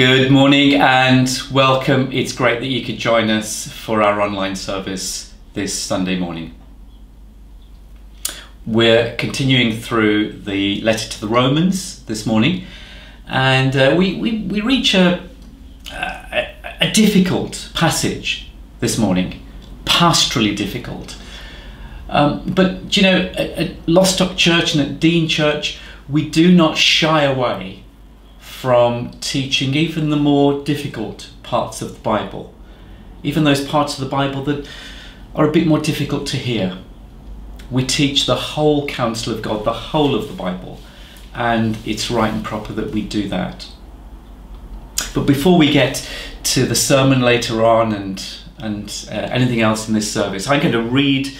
Good morning and welcome. It's great that you could join us for our online service this Sunday morning. We're continuing through the letter to the Romans this morning, and uh, we, we, we reach a, a, a difficult passage this morning, pastorally difficult. Um, but you know, at, at Lostock Church and at Deane Church, we do not shy away from teaching even the more difficult parts of the Bible, even those parts of the Bible that are a bit more difficult to hear. We teach the whole counsel of God, the whole of the Bible, and it's right and proper that we do that. But before we get to the sermon later on and and uh, anything else in this service, I'm going to read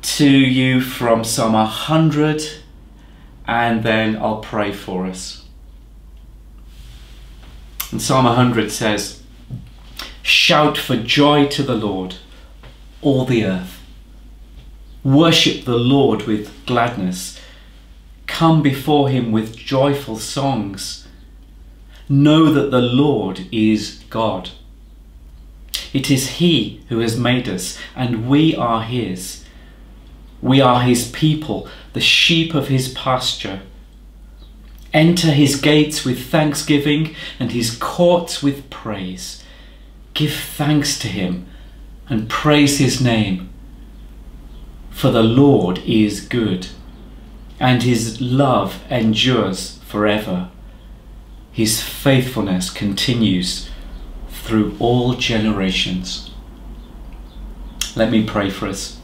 to you from Psalm 100 and then I'll pray for us. And Psalm 100 says, Shout for joy to the Lord, all the earth. Worship the Lord with gladness. Come before him with joyful songs. Know that the Lord is God. It is he who has made us, and we are his. We are his people, the sheep of his pasture. Enter his gates with thanksgiving and his courts with praise. Give thanks to him and praise his name. For the Lord is good, and his love endures forever. His faithfulness continues through all generations. Let me pray for us.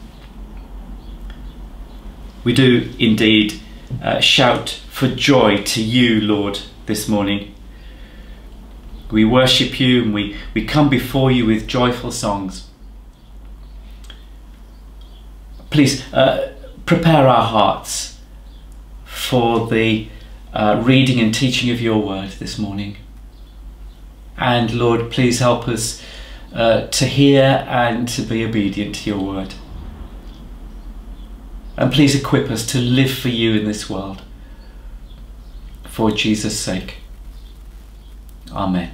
We do indeed uh, shout for joy to you, Lord, this morning. We worship you and we, we come before you with joyful songs. Please uh, prepare our hearts for the uh, reading and teaching of your word this morning. And Lord, please help us uh, to hear and to be obedient to your word. And please equip us to live for you in this world for Jesus' sake. Amen.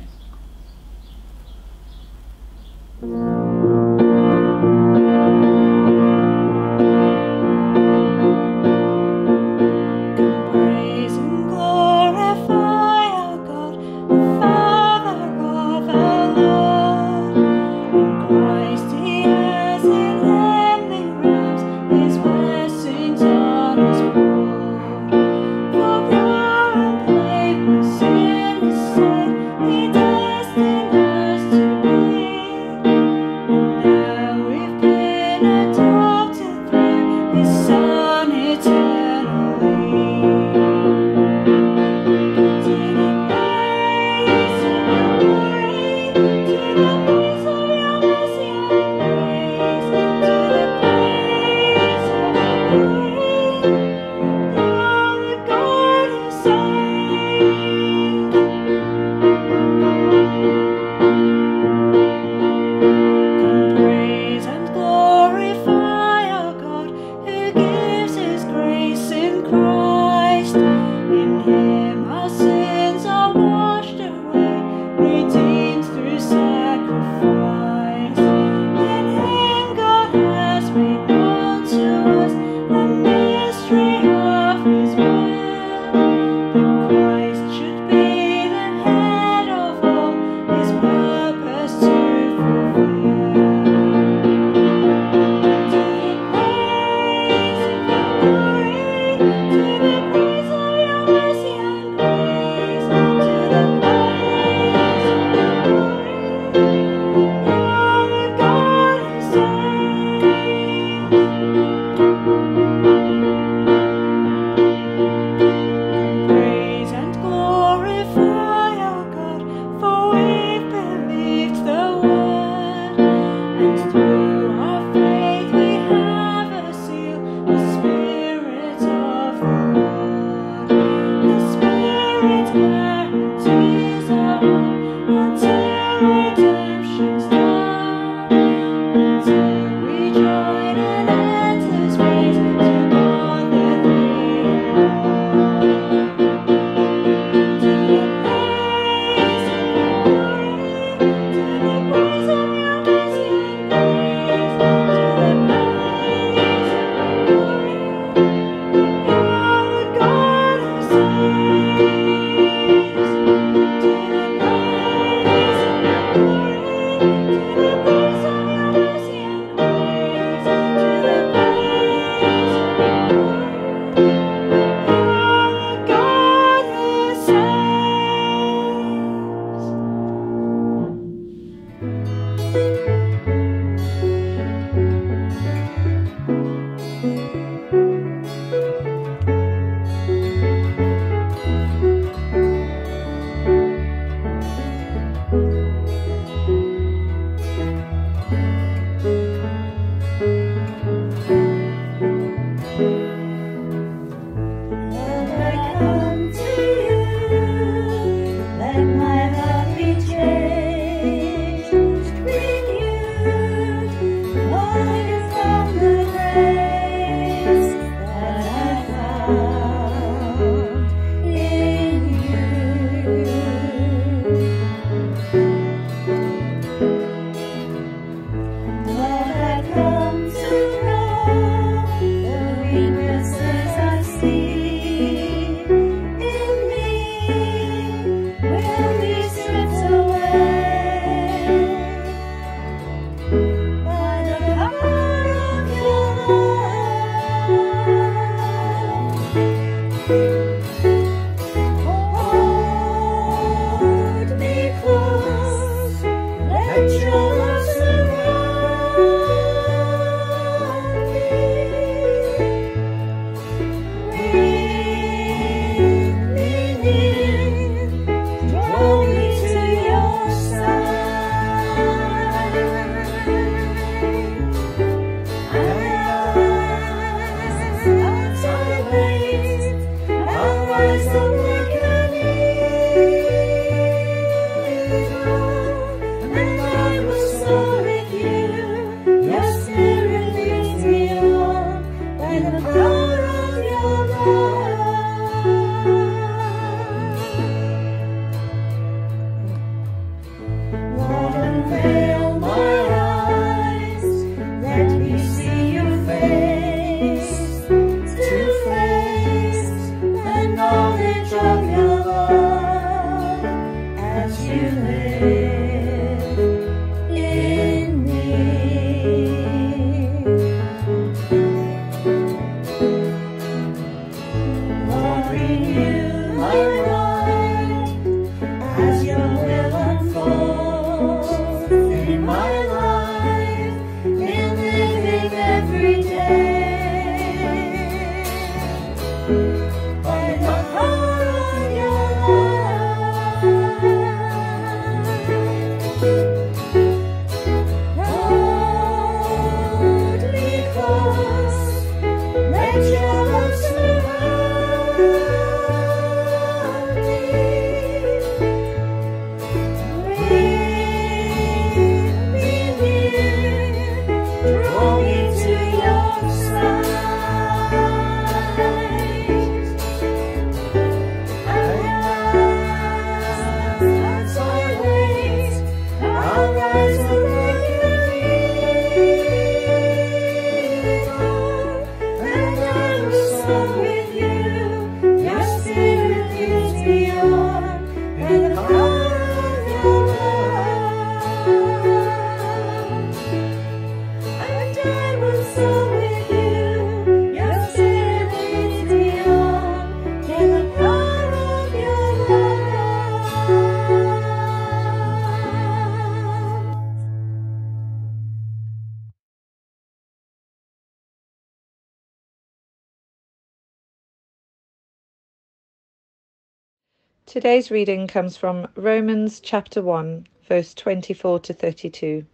Today's reading comes from Romans chapter 1, verse 24 to 32.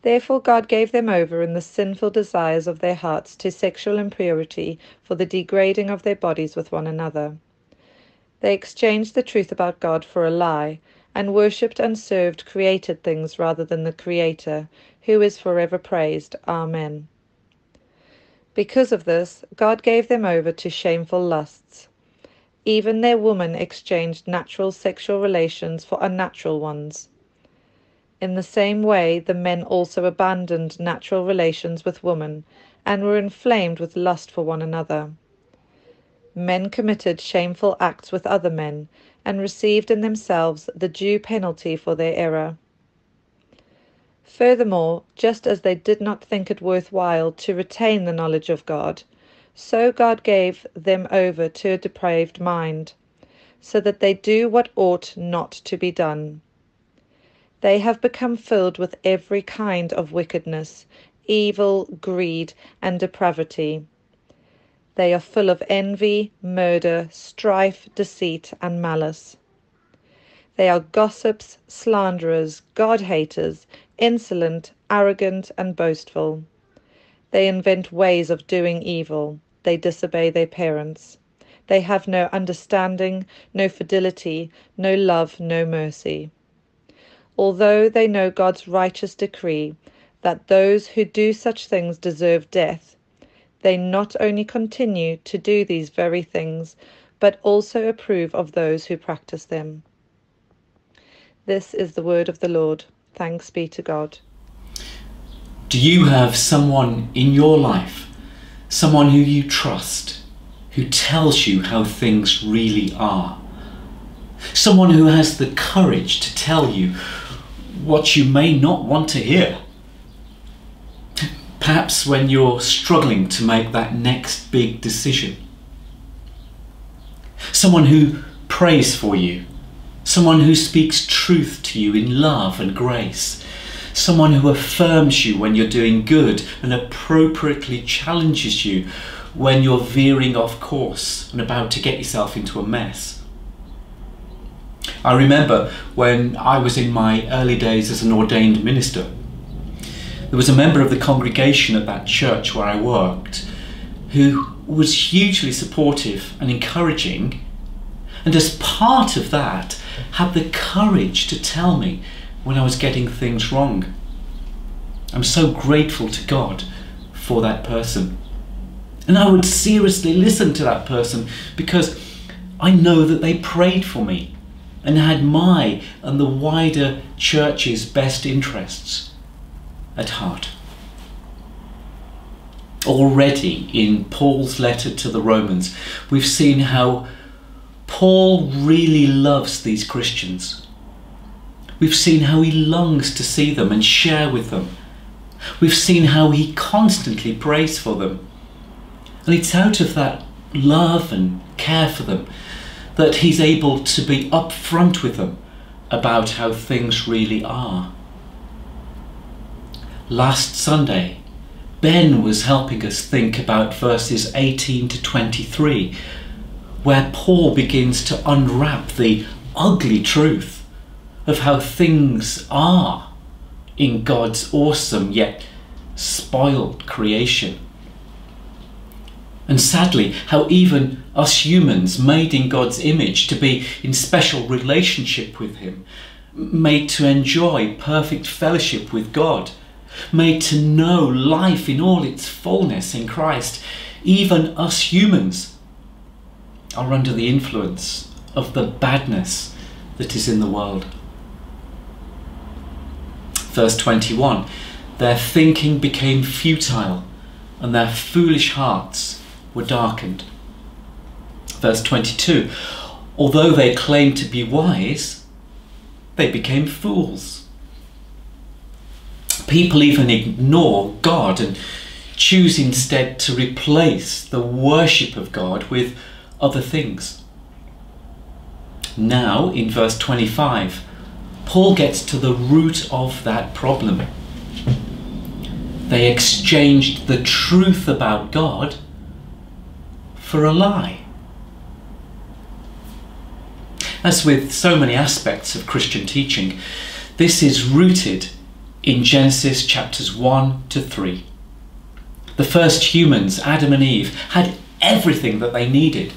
Therefore, God gave them over in the sinful desires of their hearts to sexual impurity for the degrading of their bodies with one another. They exchanged the truth about God for a lie and worshipped and served created things rather than the Creator, who is forever praised. Amen. Because of this, God gave them over to shameful lusts. Even their women exchanged natural sexual relations for unnatural ones. In the same way, the men also abandoned natural relations with women and were inflamed with lust for one another. Men committed shameful acts with other men and received in themselves the due penalty for their error. Furthermore, just as they did not think it worth while to retain the knowledge of God, so God gave them over to a depraved mind, so that they do what ought not to be done. They have become filled with every kind of wickedness, evil, greed, and depravity. They are full of envy, murder, strife, deceit, and malice. They are gossips, slanderers, God haters, insolent, arrogant, and boastful. They invent ways of doing evil. They disobey their parents. They have no understanding, no fidelity, no love, no mercy. Although they know God's righteous decree that those who do such things deserve death, they not only continue to do these very things, but also approve of those who practice them. This is the word of the Lord. Thanks be to God. Do you have someone in your life, someone who you trust, who tells you how things really are? Someone who has the courage to tell you what you may not want to hear? Perhaps when you're struggling to make that next big decision. Someone who prays for you. Someone who speaks truth to you in love and grace. Someone who affirms you when you're doing good and appropriately challenges you when you're veering off course and about to get yourself into a mess. I remember when I was in my early days as an ordained minister there was a member of the congregation at that church where I worked who was hugely supportive and encouraging, and as part of that, had the courage to tell me when I was getting things wrong. I'm so grateful to God for that person. And I would seriously listen to that person because I know that they prayed for me and had my and the wider church's best interests at heart. Already in Paul's letter to the Romans, we've seen how Paul really loves these Christians. We've seen how he longs to see them and share with them. We've seen how he constantly prays for them. And it's out of that love and care for them that he's able to be upfront with them about how things really are last Sunday, Ben was helping us think about verses 18 to 23, where Paul begins to unwrap the ugly truth of how things are in God's awesome yet spoiled creation. And sadly, how even us humans, made in God's image to be in special relationship with Him, made to enjoy perfect fellowship with God, made to know life in all its fullness in Christ, even us humans are under the influence of the badness that is in the world. Verse 21 Their thinking became futile, and their foolish hearts were darkened. Verse 22 Although they claimed to be wise, they became fools people even ignore God and choose instead to replace the worship of God with other things. Now, in verse 25, Paul gets to the root of that problem. They exchanged the truth about God for a lie. As with so many aspects of Christian teaching, this is rooted in Genesis chapters 1 to 3. The first humans, Adam and Eve, had everything that they needed.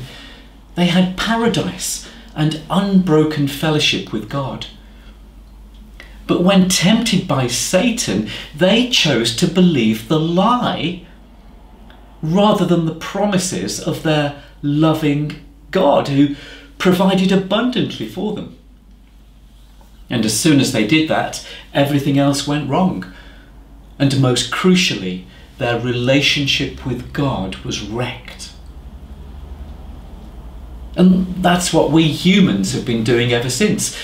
They had paradise and unbroken fellowship with God. But when tempted by Satan, they chose to believe the lie rather than the promises of their loving God who provided abundantly for them. And as soon as they did that, everything else went wrong. And most crucially, their relationship with God was wrecked. And that's what we humans have been doing ever since.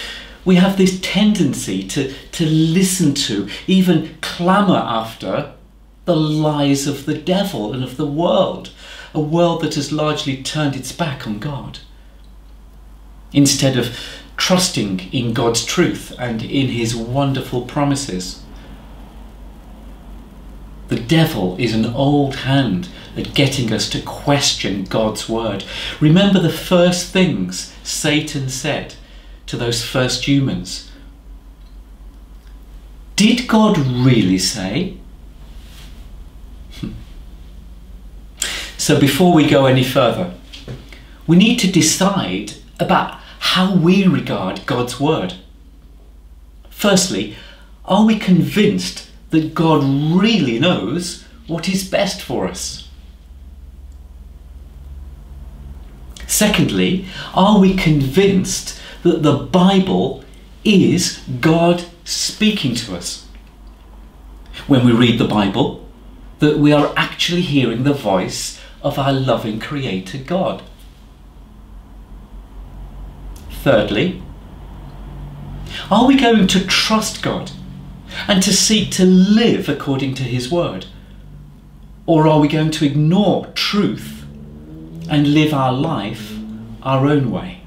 We have this tendency to, to listen to, even clamour after, the lies of the devil and of the world, a world that has largely turned its back on God. Instead of trusting in God's truth and in His wonderful promises. The devil is an old hand at getting us to question God's word. Remember the first things Satan said to those first humans. Did God really say? so before we go any further, we need to decide about how we regard God's word. Firstly, are we convinced that God really knows what is best for us? Secondly, are we convinced that the Bible is God speaking to us? When we read the Bible, that we are actually hearing the voice of our loving Creator God. Thirdly, are we going to trust God and to seek to live according to His word? Or are we going to ignore truth and live our life our own way?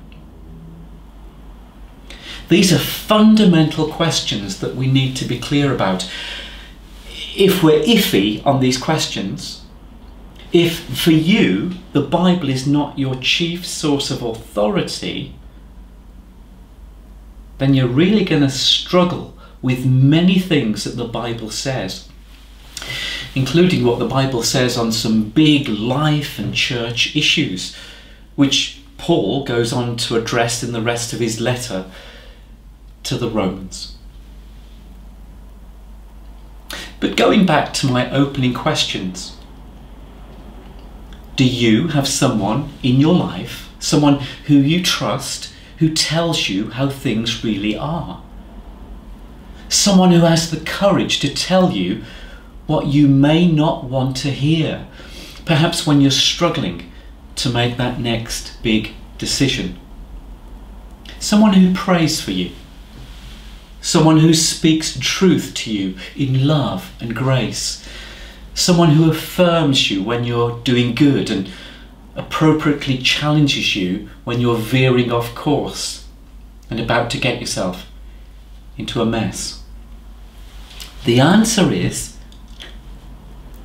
These are fundamental questions that we need to be clear about. If we're iffy on these questions, if for you the Bible is not your chief source of authority, then you're really going to struggle with many things that the Bible says, including what the Bible says on some big life and church issues, which Paul goes on to address in the rest of his letter to the Romans. But going back to my opening questions, do you have someone in your life, someone who you trust, who tells you how things really are. Someone who has the courage to tell you what you may not want to hear, perhaps when you're struggling to make that next big decision. Someone who prays for you. Someone who speaks truth to you in love and grace. Someone who affirms you when you're doing good and appropriately challenges you when you're veering off course and about to get yourself into a mess? The answer is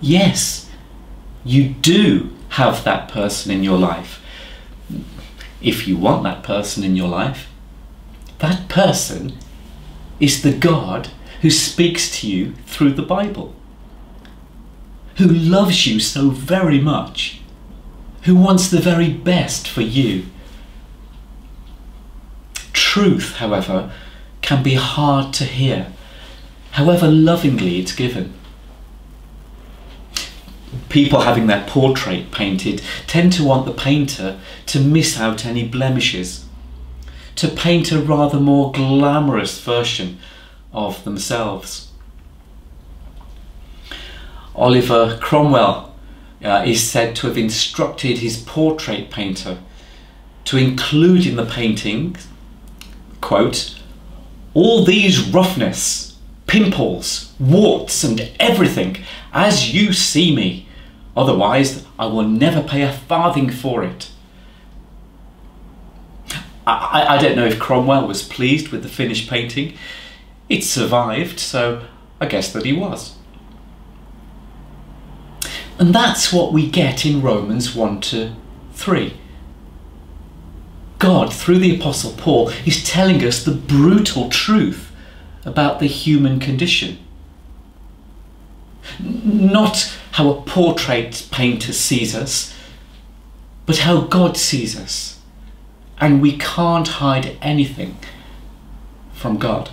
yes, you do have that person in your life. If you want that person in your life, that person is the God who speaks to you through the Bible, who loves you so very much who wants the very best for you. Truth, however, can be hard to hear, however lovingly it's given. People having their portrait painted tend to want the painter to miss out any blemishes, to paint a rather more glamorous version of themselves. Oliver Cromwell uh, is said to have instructed his portrait painter to include in the painting, quote, all these roughness, pimples, warts, and everything as you see me. Otherwise, I will never pay a farthing for it. I, I don't know if Cromwell was pleased with the finished painting. It survived, so I guess that he was. And that's what we get in Romans 1 to 3. God, through the Apostle Paul, is telling us the brutal truth about the human condition. Not how a portrait painter sees us, but how God sees us. And we can't hide anything from God.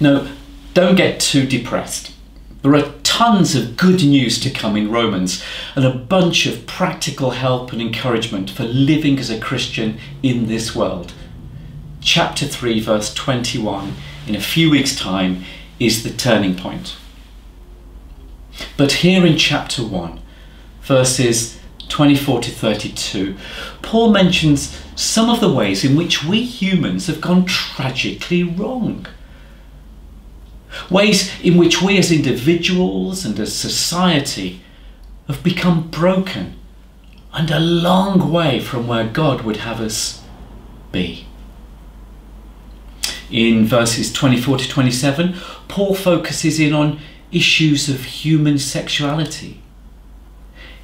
Now, don't get too depressed. There are tons of good news to come in Romans and a bunch of practical help and encouragement for living as a Christian in this world. Chapter 3, verse 21, in a few weeks' time, is the turning point. But here in chapter 1, verses 24 to 32, Paul mentions some of the ways in which we humans have gone tragically wrong. Ways in which we as individuals and as society have become broken and a long way from where God would have us be. In verses 24 to 27, Paul focuses in on issues of human sexuality.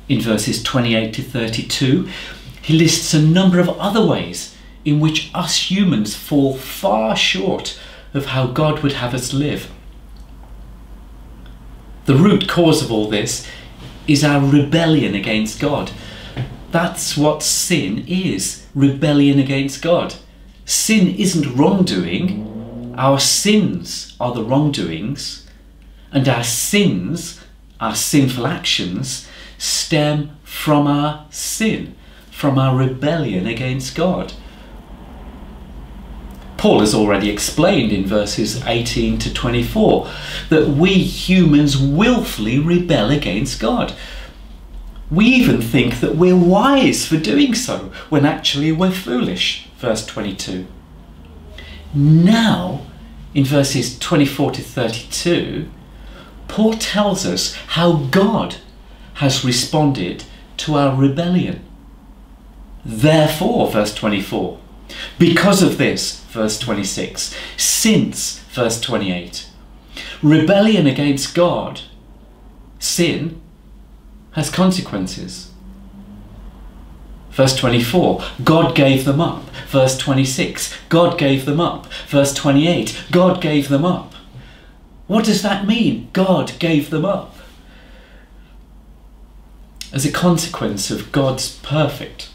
In verses 28 to 32, he lists a number of other ways in which us humans fall far short of how God would have us live. The root cause of all this is our rebellion against God. That's what sin is rebellion against God. Sin isn't wrongdoing, our sins are the wrongdoings, and our sins, our sinful actions, stem from our sin, from our rebellion against God. Paul has already explained in verses 18 to 24 that we humans willfully rebel against God. We even think that we're wise for doing so when actually we're foolish. Verse 22. Now, in verses 24 to 32, Paul tells us how God has responded to our rebellion. Therefore, verse 24, because of this, verse 26, since, verse 28, rebellion against God, sin, has consequences. Verse 24, God gave them up. Verse 26, God gave them up. Verse 28, God gave them up. What does that mean? God gave them up. As a consequence of God's perfect,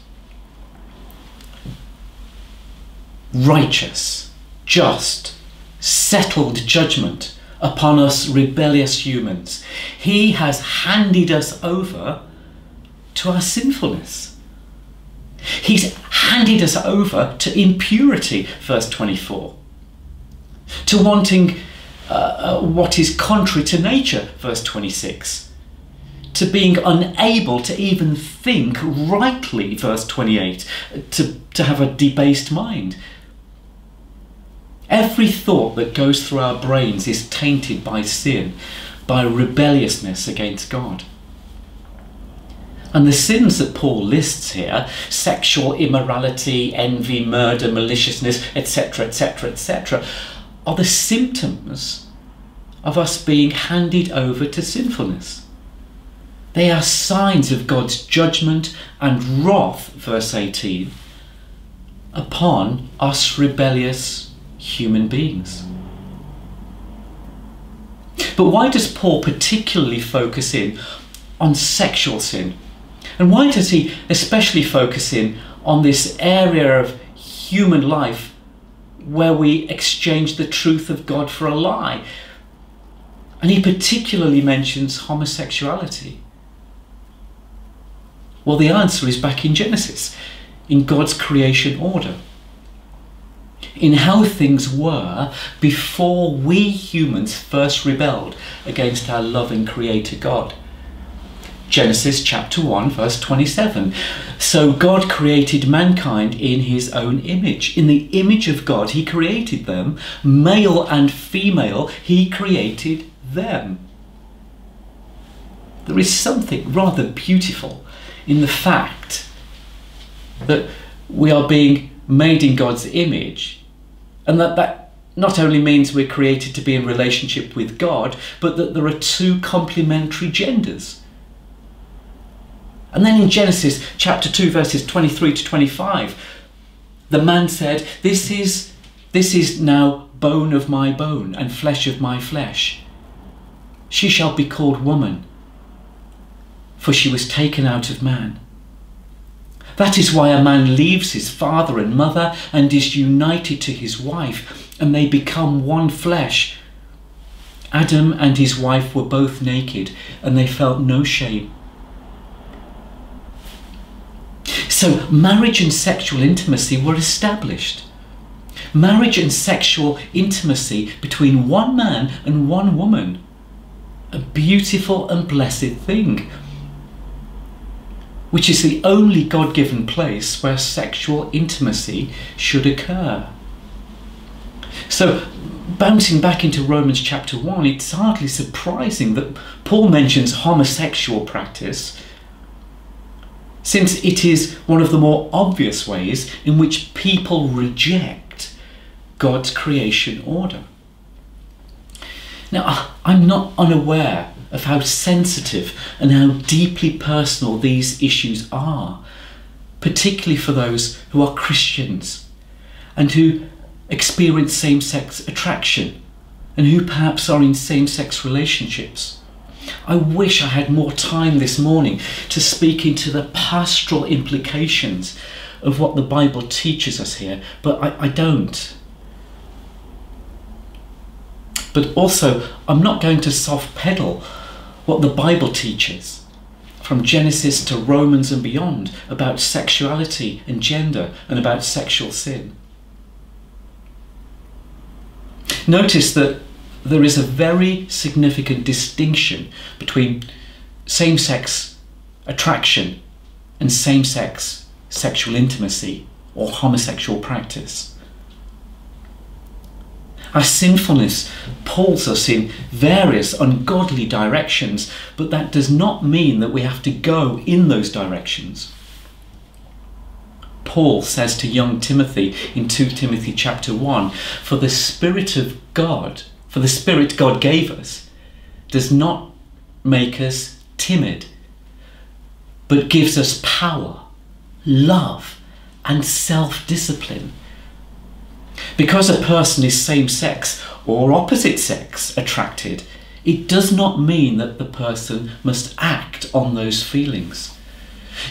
righteous, just, settled judgment upon us rebellious humans. He has handed us over to our sinfulness. He's handed us over to impurity, verse 24, to wanting uh, uh, what is contrary to nature, verse 26, to being unable to even think rightly, verse 28, to, to have a debased mind, Every thought that goes through our brains is tainted by sin, by rebelliousness against God. And the sins that Paul lists here sexual immorality, envy, murder, maliciousness, etc., etc., etc. are the symptoms of us being handed over to sinfulness. They are signs of God's judgment and wrath, verse 18, upon us rebellious human beings. But why does Paul particularly focus in on sexual sin? And why does he especially focus in on this area of human life where we exchange the truth of God for a lie? And he particularly mentions homosexuality. Well, the answer is back in Genesis, in God's creation order in how things were before we humans first rebelled against our loving Creator God. Genesis chapter 1, verse 27. So God created mankind in his own image. In the image of God, he created them. Male and female, he created them. There is something rather beautiful in the fact that we are being made in God's image and that that not only means we're created to be in relationship with God, but that there are two complementary genders. And then in Genesis chapter 2, verses 23 to 25, the man said, This is, this is now bone of my bone and flesh of my flesh. She shall be called woman, for she was taken out of man. That is why a man leaves his father and mother and is united to his wife, and they become one flesh. Adam and his wife were both naked and they felt no shame. So, marriage and sexual intimacy were established. Marriage and sexual intimacy between one man and one woman. A beautiful and blessed thing. Which is the only God given place where sexual intimacy should occur. So, bouncing back into Romans chapter 1, it's hardly surprising that Paul mentions homosexual practice, since it is one of the more obvious ways in which people reject God's creation order. Now, I'm not unaware of how sensitive and how deeply personal these issues are, particularly for those who are Christians and who experience same sex attraction and who perhaps are in same sex relationships. I wish I had more time this morning to speak into the pastoral implications of what the Bible teaches us here, but I, I don't. But also, I'm not going to soft pedal what the Bible teaches from Genesis to Romans and beyond about sexuality and gender and about sexual sin. Notice that there is a very significant distinction between same sex attraction and same sex sexual intimacy or homosexual practice. Our sinfulness pulls us in various ungodly directions, but that does not mean that we have to go in those directions. Paul says to young Timothy in 2 Timothy chapter 1 For the Spirit of God, for the Spirit God gave us, does not make us timid, but gives us power, love, and self discipline. Because a person is same sex or opposite sex attracted, it does not mean that the person must act on those feelings.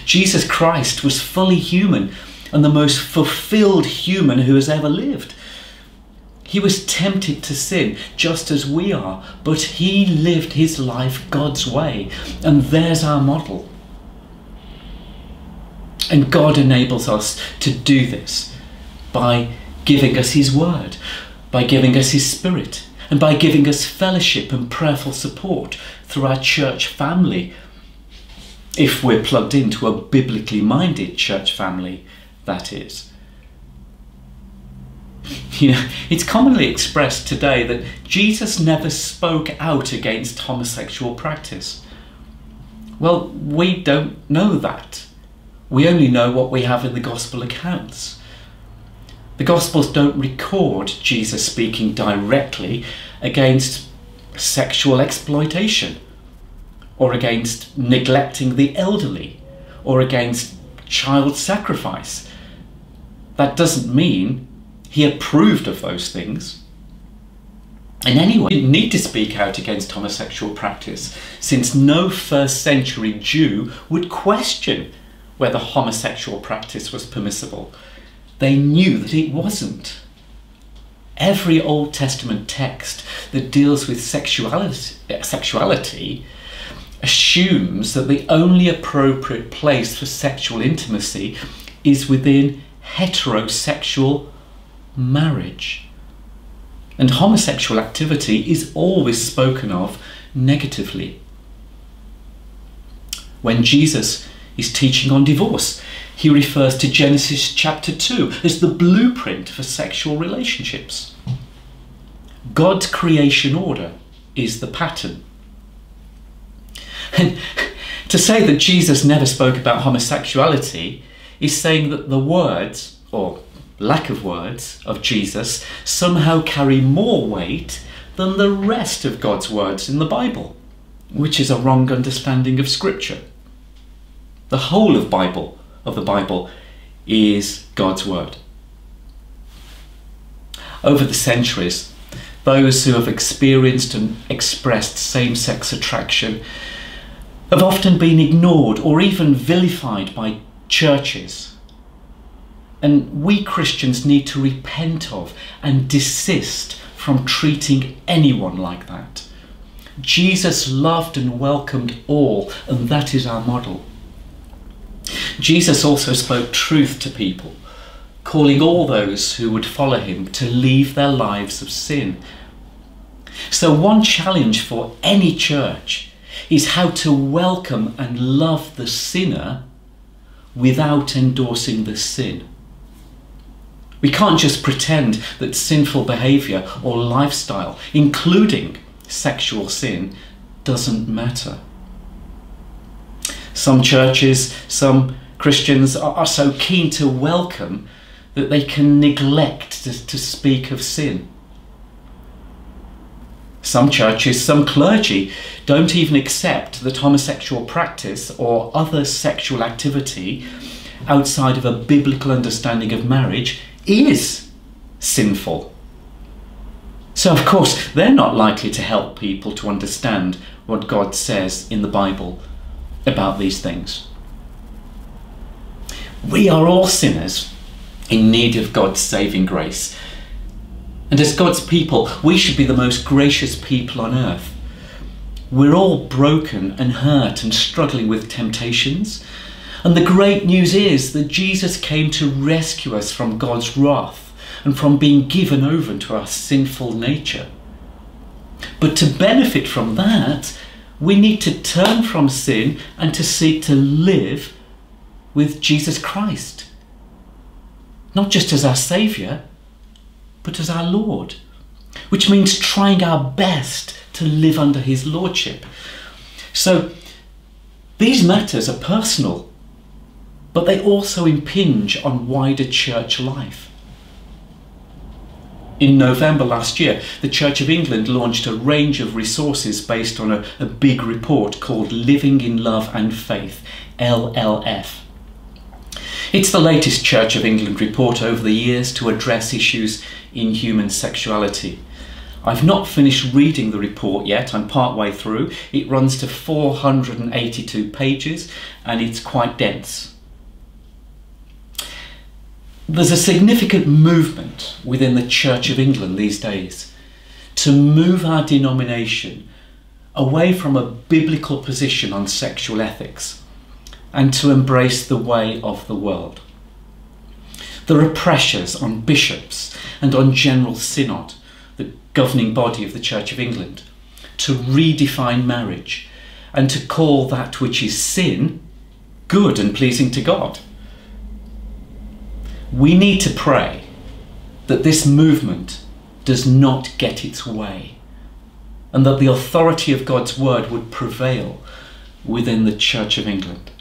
Jesus Christ was fully human and the most fulfilled human who has ever lived. He was tempted to sin just as we are, but he lived his life God's way, and there's our model. And God enables us to do this by giving us his word, by giving us his spirit, and by giving us fellowship and prayerful support through our church family. If we're plugged into a biblically minded church family, that is. You know, it's commonly expressed today that Jesus never spoke out against homosexual practice. Well, we don't know that. We only know what we have in the Gospel accounts. The Gospels don't record Jesus speaking directly against sexual exploitation, or against neglecting the elderly, or against child sacrifice that doesn't mean he approved of those things. In any way, he didn't need to speak out against homosexual practice, since no first century Jew would question whether homosexual practice was permissible. They knew that it wasn't. Every Old Testament text that deals with sexuality, sexuality assumes that the only appropriate place for sexual intimacy is within heterosexual marriage. And homosexual activity is always spoken of negatively. When Jesus is teaching on divorce, he refers to Genesis chapter 2 as the blueprint for sexual relationships. God's creation order is the pattern. And to say that Jesus never spoke about homosexuality is saying that the words, or lack of words, of Jesus somehow carry more weight than the rest of God's words in the Bible, which is a wrong understanding of Scripture. The whole of Bible of the Bible is God's word. Over the centuries, those who have experienced and expressed same-sex attraction have often been ignored or even vilified by churches. And we Christians need to repent of and desist from treating anyone like that. Jesus loved and welcomed all, and that is our model. Jesus also spoke truth to people, calling all those who would follow him to leave their lives of sin. So, one challenge for any church is how to welcome and love the sinner without endorsing the sin. We can't just pretend that sinful behaviour or lifestyle, including sexual sin, doesn't matter. Some churches, some Christians are, are so keen to welcome that they can neglect to, to speak of sin. Some churches, some clergy don't even accept that homosexual practice or other sexual activity outside of a biblical understanding of marriage is sinful. So, of course, they're not likely to help people to understand what God says in the Bible about these things. We are all sinners in need of God's saving grace. And as God's people, we should be the most gracious people on earth. We're all broken and hurt and struggling with temptations. And the great news is that Jesus came to rescue us from God's wrath and from being given over to our sinful nature. But to benefit from that, we need to turn from sin and to seek to live with Jesus Christ. Not just as our Saviour, but as our Lord. Which means trying our best to live under His Lordship. So, these matters are personal, but they also impinge on wider church life. In November last year, the Church of England launched a range of resources based on a, a big report called Living in Love and Faith, LLF. It's the latest Church of England report over the years to address issues in human sexuality. I've not finished reading the report yet, I'm part way through. It runs to 482 pages and it's quite dense. There's a significant movement within the Church of England these days to move our denomination away from a biblical position on sexual ethics and to embrace the way of the world. There are pressures on bishops and on General Synod, the governing body of the Church of England, to redefine marriage and to call that which is sin good and pleasing to God. We need to pray that this movement does not get its way and that the authority of God's word would prevail within the Church of England.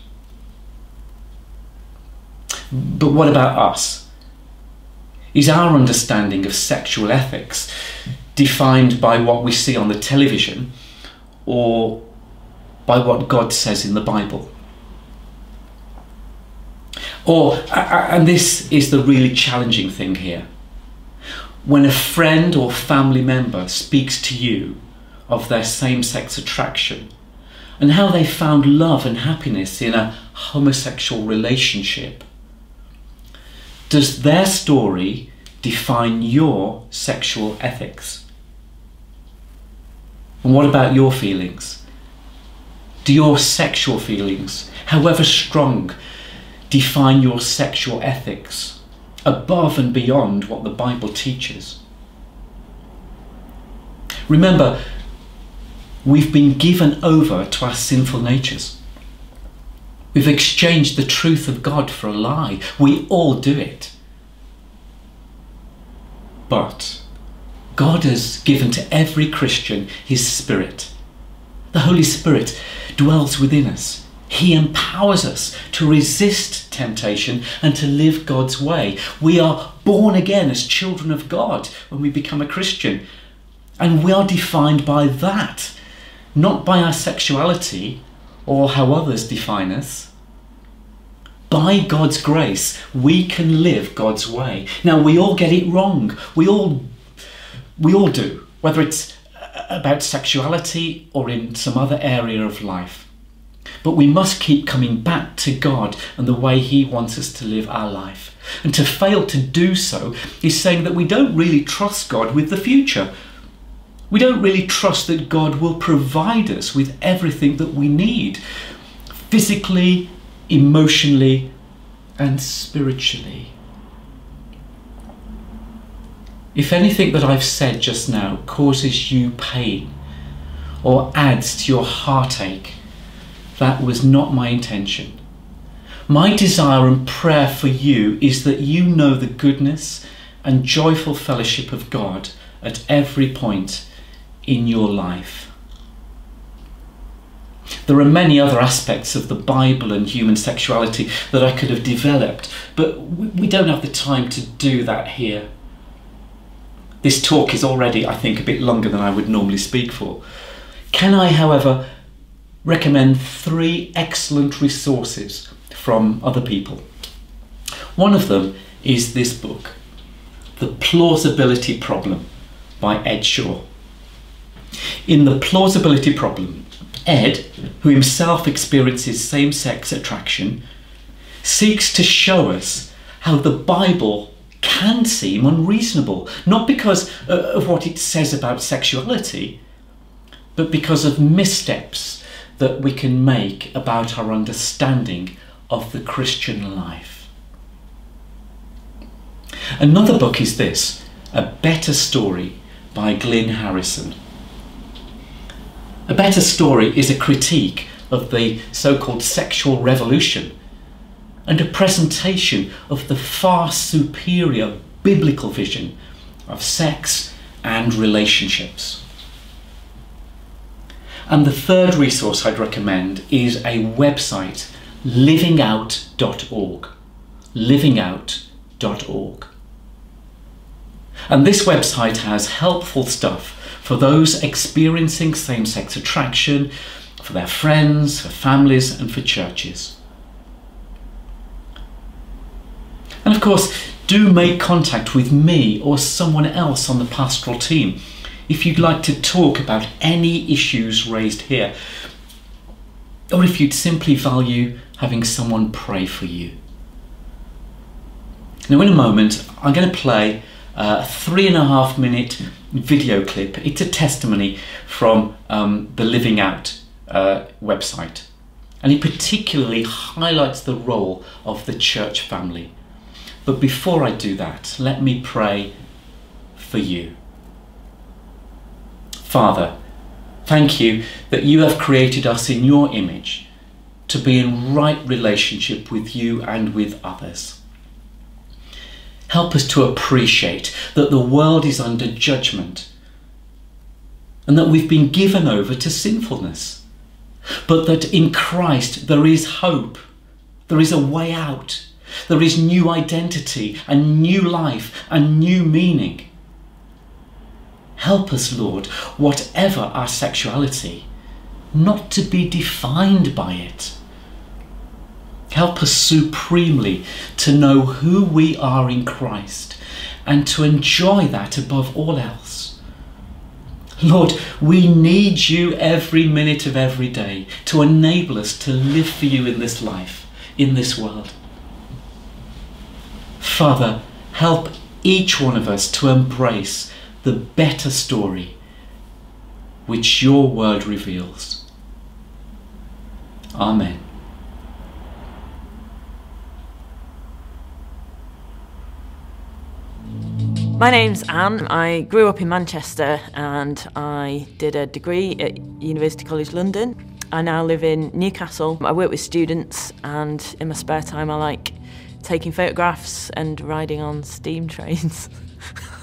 But what about us? Is our understanding of sexual ethics defined by what we see on the television or by what God says in the Bible? Or, and this is the really challenging thing here, when a friend or family member speaks to you of their same sex attraction and how they found love and happiness in a homosexual relationship, does their story define your sexual ethics? And what about your feelings? Do your sexual feelings, however strong, define your sexual ethics above and beyond what the Bible teaches? Remember, we've been given over to our sinful natures. We've exchanged the truth of God for a lie. We all do it. But God has given to every Christian His Spirit. The Holy Spirit dwells within us. He empowers us to resist temptation and to live God's way. We are born again as children of God when we become a Christian. And we are defined by that, not by our sexuality or how others define us by God's grace, we can live God's way. Now, we all get it wrong. We all, we all do, whether it's about sexuality or in some other area of life. But we must keep coming back to God and the way He wants us to live our life. And to fail to do so is saying that we don't really trust God with the future. We don't really trust that God will provide us with everything that we need physically, emotionally, and spiritually. If anything that I've said just now causes you pain or adds to your heartache, that was not my intention. My desire and prayer for you is that you know the goodness and joyful fellowship of God at every point in your life. There are many other aspects of the Bible and human sexuality that I could have developed, but we don't have the time to do that here. This talk is already, I think, a bit longer than I would normally speak for. Can I, however, recommend three excellent resources from other people? One of them is this book, The Plausibility Problem by Ed Shaw. In The Plausibility Problem, Ed, who himself experiences same sex attraction, seeks to show us how the Bible can seem unreasonable, not because uh, of what it says about sexuality, but because of missteps that we can make about our understanding of the Christian life. Another book is this A Better Story by Glynn Harrison. A Better Story is a critique of the so called sexual revolution and a presentation of the far superior biblical vision of sex and relationships. And the third resource I'd recommend is a website, livingout.org. Livingout.org. And this website has helpful stuff for those experiencing same sex attraction, for their friends, for families, and for churches. And of course, do make contact with me or someone else on the pastoral team if you'd like to talk about any issues raised here, or if you'd simply value having someone pray for you. Now, in a moment, I'm going to play a three and a half minute video clip. It's a testimony from um, the Living Out uh, website. And it particularly highlights the role of the church family but before I do that, let me pray for you. Father, thank you that you have created us in your image to be in right relationship with you and with others. Help us to appreciate that the world is under judgment and that we've been given over to sinfulness, but that in Christ there is hope, there is a way out there is new identity and new life and new meaning. Help us, Lord, whatever our sexuality, not to be defined by it. Help us supremely to know who we are in Christ and to enjoy that above all else. Lord, we need you every minute of every day to enable us to live for you in this life, in this world. Father, help each one of us to embrace the better story which your word reveals. Amen. My name's Anne. I grew up in Manchester and I did a degree at University College London. I now live in Newcastle. I work with students and in my spare time I like taking photographs and riding on steam trains.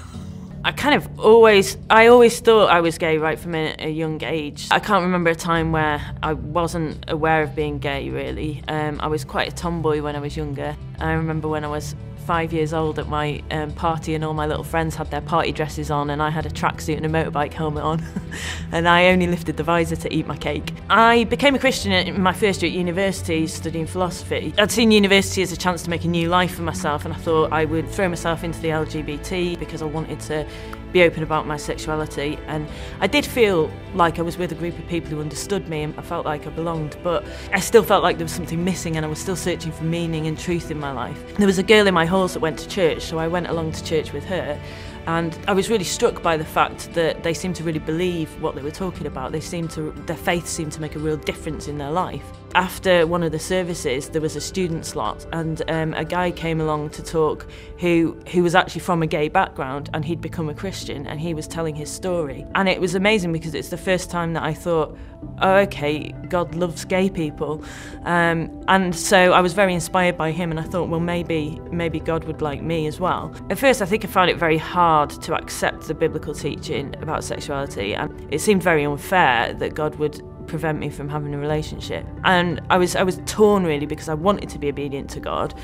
I kind of always, I always thought I was gay right from a, a, young age. I can't remember a time where I wasn't aware of being gay really. Um, I was quite a tomboy when I was younger. I remember when I was five years old at my um, party and all my little friends had their party dresses on and I had a tracksuit and a motorbike helmet on and I only lifted the visor to eat my cake. I became a Christian in my first year at university studying philosophy. I'd seen university as a chance to make a new life for myself and I thought I would throw myself into the LGBT because I wanted to be open about my sexuality and I did feel like I was with a group of people who understood me and I felt like I belonged but I still felt like there was something missing and I was still searching for meaning and truth in my life. There was a girl in my halls that went to church so I went along to church with her And I was really struck by the fact that they seemed to really believe what they were talking about. They seemed to, their faith seemed to make a real difference in their life. After one of the services, there was a student slot, and um, a guy came along to talk who who was actually from a gay background, and he'd become a Christian, and he was telling his story. And it was amazing because it's the first time that I thought, oh, okay, God loves gay people, um, and so I was very inspired by him, and I thought, well, maybe maybe God would like me as well. At first, I think I found it very hard to accept the biblical teaching about sexuality, and it seemed very unfair that God would prevent me from having a relationship. And I was I was torn really because I wanted to be obedient to God,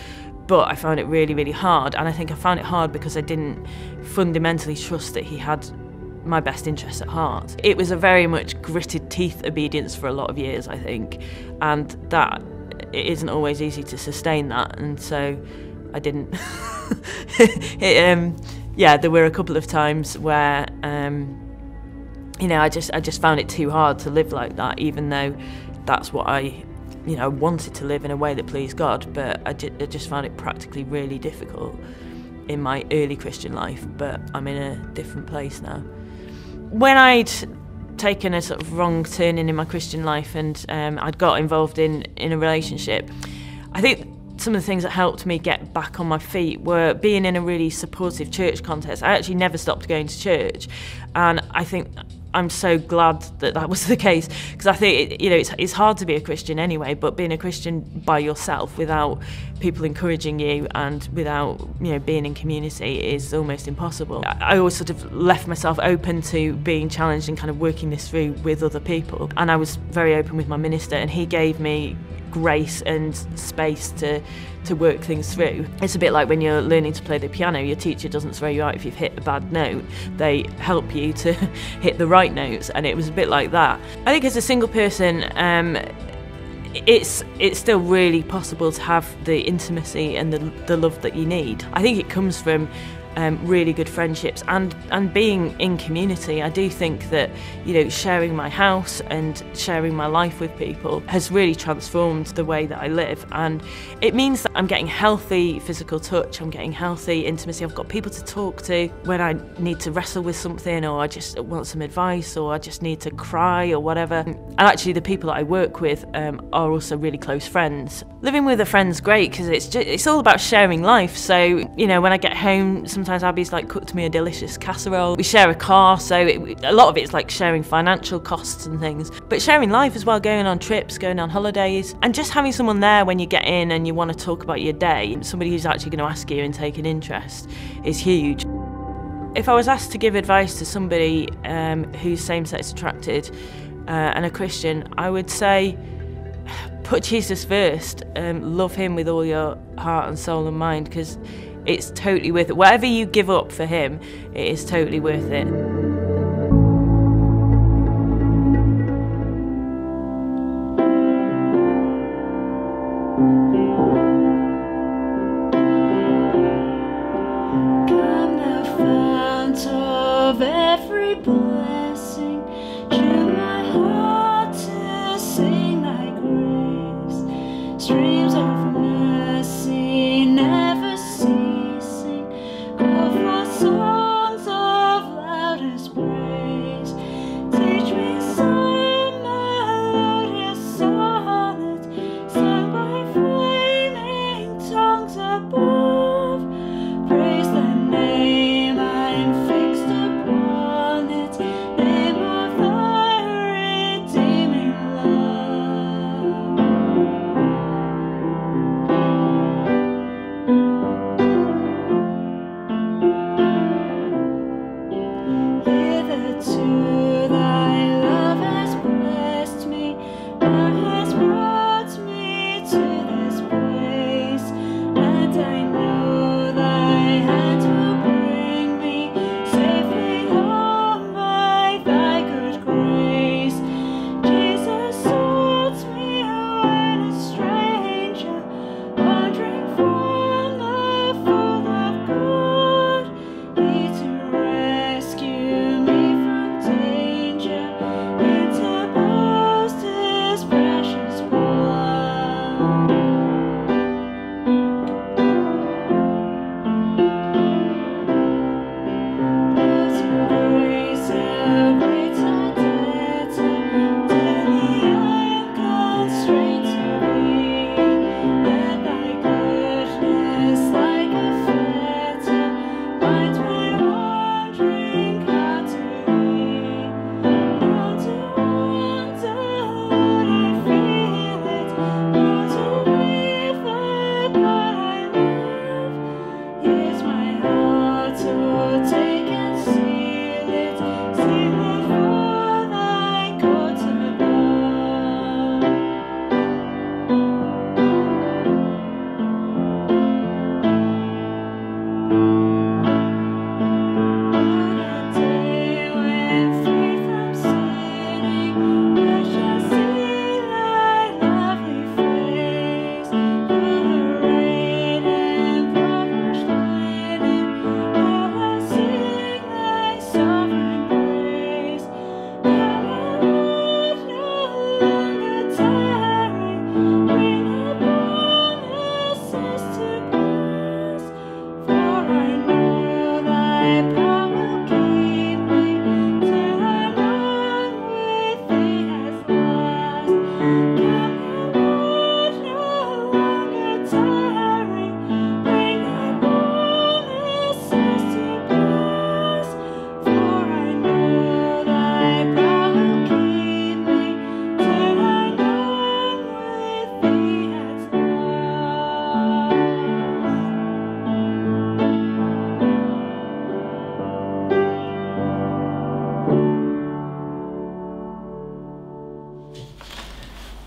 but I found it really really hard. And I think I found it hard because I didn't fundamentally trust that He had my best interests at heart. It was a very much gritted teeth obedience for a lot of years, I think, and that it isn't always easy to sustain that. And so I didn't. it, um, yeah, there were a couple of times where. Um, you know, I just I just found it too hard to live like that, even though that's what I, you know, wanted to live in a way that pleased God. But I, ju- I just found it practically really difficult in my early Christian life. But I'm in a different place now. When I'd taken a sort of wrong turning in my Christian life and um, I'd got involved in in a relationship, I think some of the things that helped me get back on my feet were being in a really supportive church context. I actually never stopped going to church, and I think I'm so glad that that was the case because I think you know it's, it's hard to be a Christian anyway, but being a Christian by yourself without people encouraging you and without you know being in community is almost impossible. I always sort of left myself open to being challenged and kind of working this through with other people, and I was very open with my minister, and he gave me grace and space to to work things through. It's a bit like when you're learning to play the piano, your teacher doesn't throw you out if you've hit a bad note. They help you to hit the right notes, and it was a bit like that. I think as a single person, um, it's it's still really possible to have the intimacy and the, the love that you need. I think it comes from um, really good friendships and and being in community. I do think that you know sharing my house and sharing my life with people has really transformed the way that I live. And it means that I'm getting healthy physical touch I'm getting healthy intimacy I've got people to talk to when I need to wrestle with something or I just want some advice or I just need to cry or whatever. And actually the people that I work with um, are also really close friends. Living with a friend's great because it's just, it's all about sharing life. So you know when I get home some Sometimes Abby's like cooked me a delicious casserole. We share a car, so it, a lot of it's like sharing financial costs and things, but sharing life as well, going on trips, going on holidays, and just having someone there when you get in and you want to talk about your day, somebody who's actually going to ask you and take an interest, is huge. If I was asked to give advice to somebody um, who's same sex attracted uh, and a Christian, I would say put Jesus first, um, love him with all your heart and soul and mind because it's totally worth it. Whatever you give up for him, it is totally worth it. of every blessing,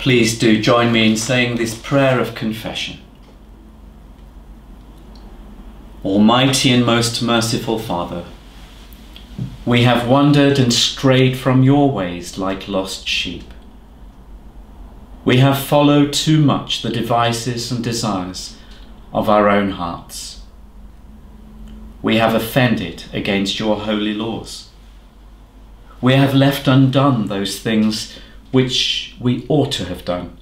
please do join me in saying this prayer of confession. Almighty and most merciful Father, we have wandered and strayed from your ways like lost sheep. We have followed too much the devices and desires of our own hearts. We have offended against your holy laws. We have left undone those things which we ought to have done,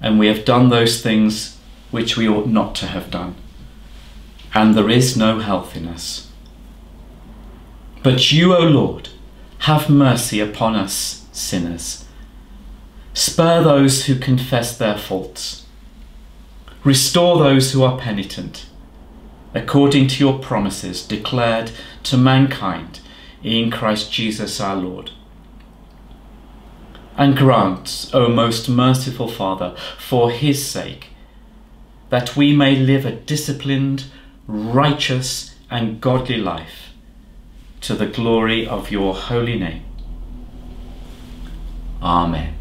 and we have done those things which we ought not to have done, and there is no health in us. But you, O Lord, have mercy upon us sinners. Spur those who confess their faults. Restore those who are penitent, according to your promises declared to mankind in Christ Jesus our Lord. And grant, O most merciful Father, for his sake, that we may live a disciplined, righteous, and godly life to the glory of your holy name. Amen.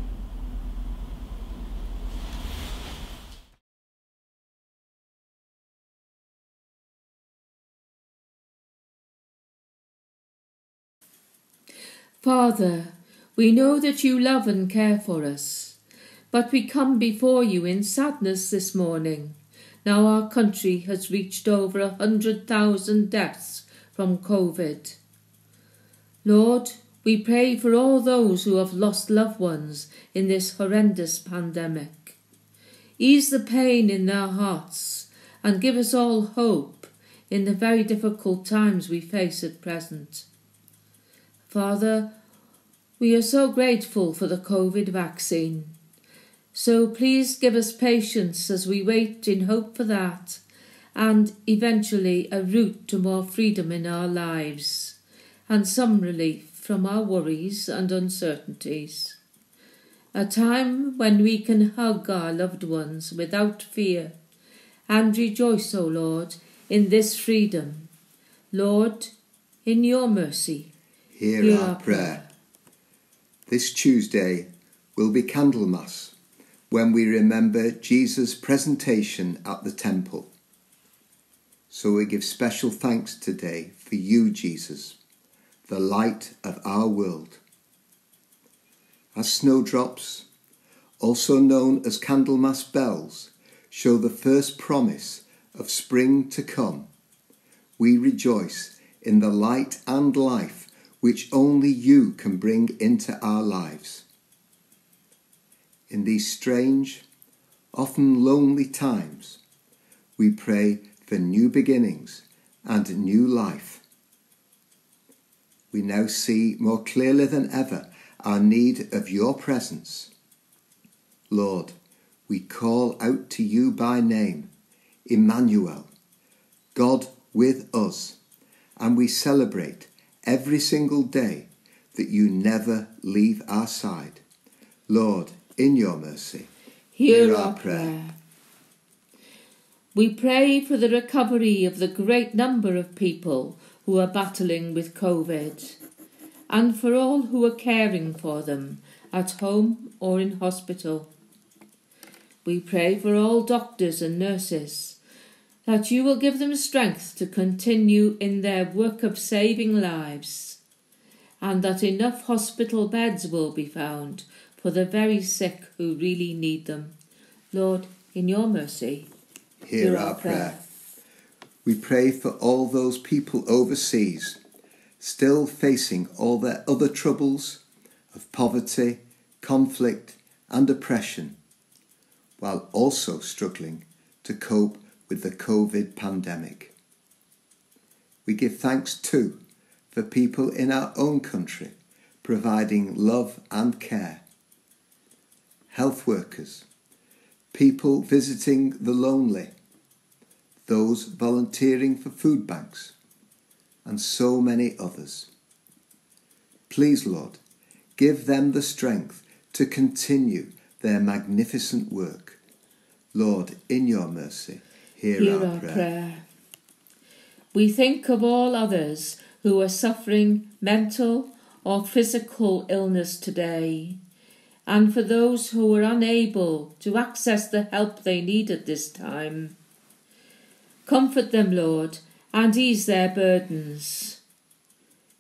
Father, we know that you love and care for us, but we come before you in sadness this morning. Now our country has reached over a hundred thousand deaths from COVID. Lord, we pray for all those who have lost loved ones in this horrendous pandemic. Ease the pain in their hearts and give us all hope in the very difficult times we face at present. Father, we are so grateful for the COVID vaccine. So please give us patience as we wait in hope for that and eventually a route to more freedom in our lives and some relief from our worries and uncertainties. A time when we can hug our loved ones without fear and rejoice, O Lord, in this freedom. Lord, in your mercy, Hear, Hear our our prayer. This Tuesday will be Candlemas when we remember Jesus' presentation at the temple. So we give special thanks today for you, Jesus, the light of our world. As snowdrops, also known as Candlemas bells, show the first promise of spring to come, we rejoice in the light and life which only you can bring into our lives. In these strange, often lonely times, we pray for new beginnings and new life. We now see more clearly than ever our need of your presence. Lord, we call out to you by name, Emmanuel, God with us, and we celebrate every single day that you never leave our side. Lord, in your mercy, hear our prayer. We pray for the recovery of the great number of people who are battling with COVID and for all who are caring for them at home or in hospital. We pray for all doctors and nurses that you will give them strength to continue in their work of saving lives and that enough hospital beds will be found for the very sick who really need them. Lord, in your mercy, hear Hear our our prayer. prayer. We pray for all those people overseas still facing all their other troubles of poverty, conflict, and oppression, while also struggling to cope with the COVID pandemic. We give thanks too for people in our own country providing love and care, health workers, people visiting the lonely, those volunteering for food banks, and so many others. Please, Lord, give them the strength to continue their magnificent work. Lord, in your mercy, hear, Hear our, our prayer. prayer. We think of all others who are suffering mental or physical illness today and for those who were unable to access the help they need at this time. Comfort them, Lord, and ease their burdens.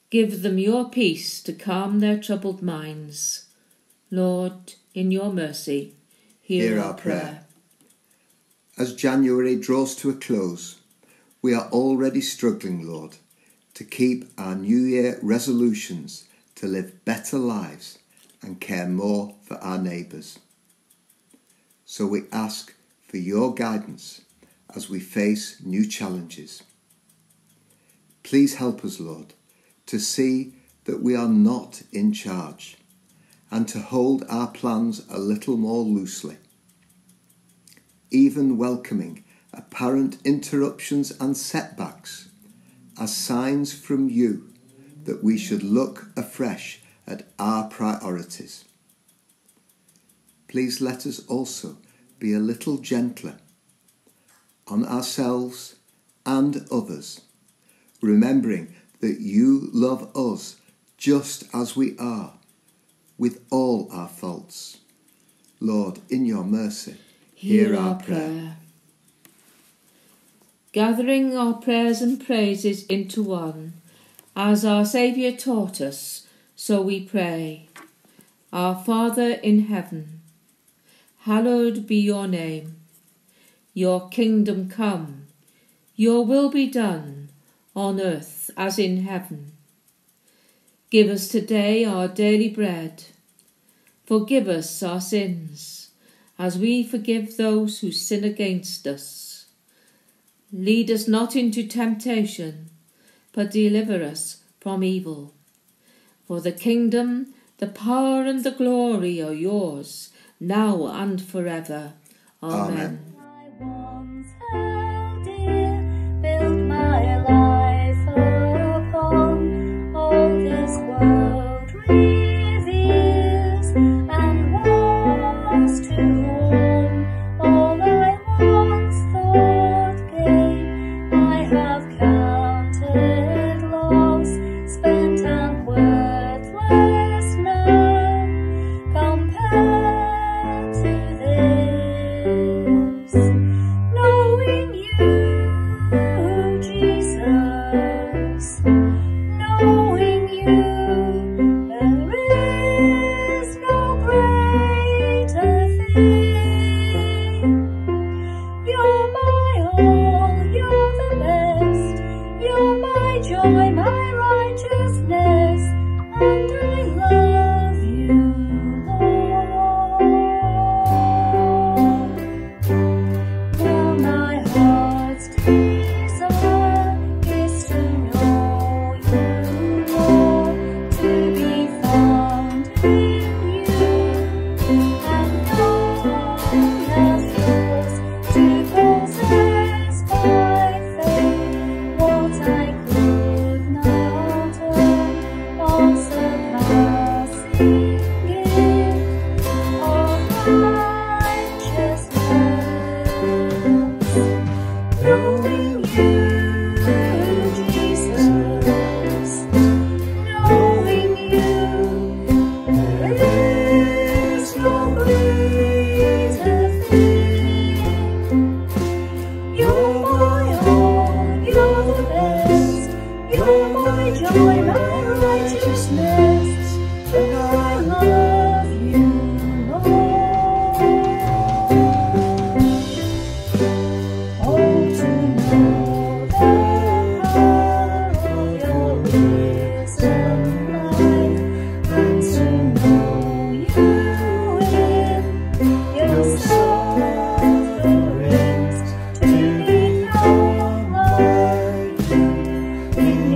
Give them your peace to calm their troubled minds. Lord, in your mercy, hear, Hear our our prayer. prayer. As January draws to a close, we are already struggling, Lord, to keep our New Year resolutions to live better lives and care more for our neighbours. So we ask for your guidance as we face new challenges. Please help us, Lord, to see that we are not in charge and to hold our plans a little more loosely even welcoming apparent interruptions and setbacks as signs from you that we should look afresh at our priorities. Please let us also be a little gentler on ourselves and others, remembering that you love us just as we are, with all our faults. Lord, in your mercy, hear our prayer. Gathering our prayers and praises into one, as our Saviour taught us, so we pray. Our Father in heaven, hallowed be your name. Your kingdom come, your will be done, on earth as in heaven. Give us today our daily bread. Forgive us our sins, as we forgive those who sin against us. Lead us not into temptation, but deliver us from evil. For the kingdom, the power, and the glory are yours, now and forever. Amen. Amen.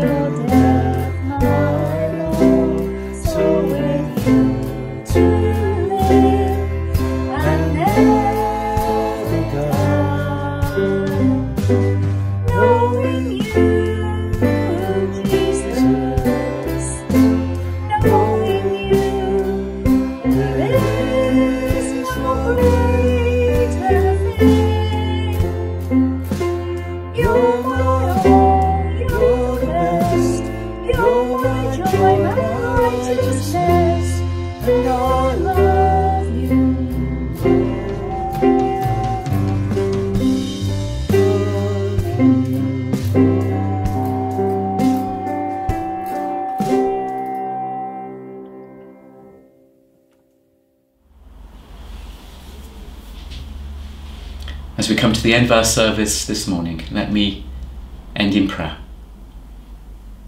world. We end of our service this morning, let me end in prayer.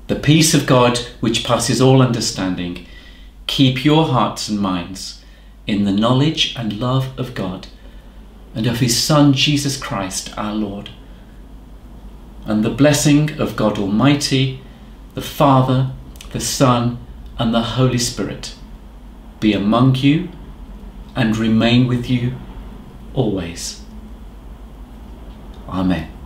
The peace of God, which passes all understanding, keep your hearts and minds in the knowledge and love of God and of His Son, Jesus Christ, our Lord. And the blessing of God Almighty, the Father, the Son, and the Holy Spirit be among you and remain with you always. Amen.